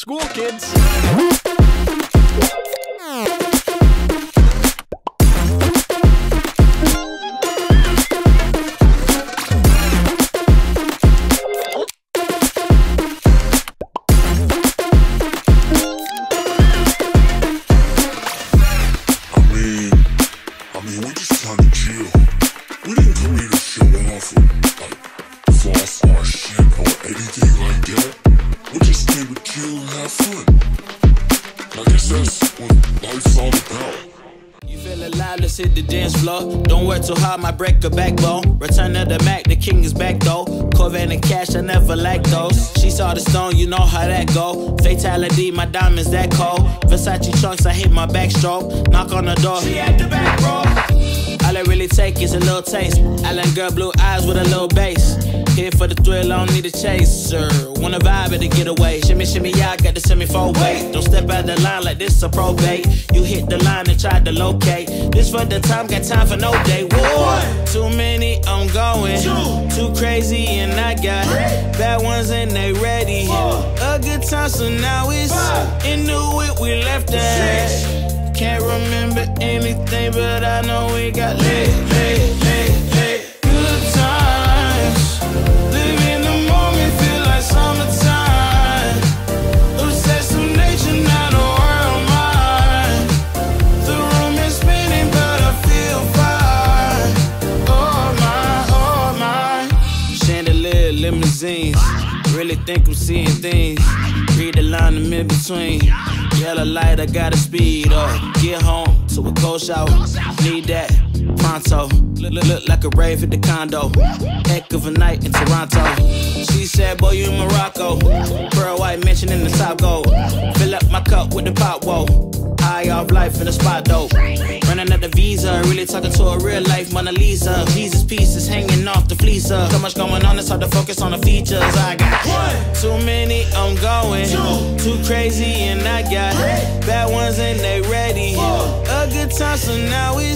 school kids. I mean, I mean, we just trying to show I guess that's what life's all about. You feel alive, let's hit the dance floor. Don't work too hard, might break a backbone. Return of the Mack, the king is back though. Corvette and cash, I never lack those. She saw the stone, you know how that go. Fatality, my diamonds that cold. Versace trunks, I hit my backstroke. Knock on the door, she at the back, bro. All I really take is a little taste. I Island girl, blue eyes with a little bass. Here for the thrill, I don't need a chaser. Wanna vibe at a getaway. Shimmy, shimmy, yeah, I got the semi four weight. Don't step out the line like this a probate. You hit the line and try to locate. This for the time, got time for no day. One, too many, I'm going. Two, too crazy, and I got bad ones and they ready. A good time, so now it's in the whip we left at. Can't remember anything, but I know we got lit, lit, lit. Good times. Live in the moment, feel like summertime. Not a. The room is spinning, but I feel fine. Oh my, oh my. Chandelier, limousines. Really think I'm seeing things. Read the line in between. Yellow light, I gotta speed up. Get home to a cold shower. Need that pronto. Look, look, like a rave at the condo. Heck of a night in Toronto. She said, Boy, you in Morocco. Pearl white mention in the top gold. Fill up my cup with the pop, whoa. High off life in the spot dope. Running at the talking to a real life Mona Lisa. Jesus pieces hanging off the fleecer. So much going on, it's hard to focus on the features. I got one, too many, I'm going. Two, too crazy, and I got three. bad ones and they ready. A good time, so now it's in the way.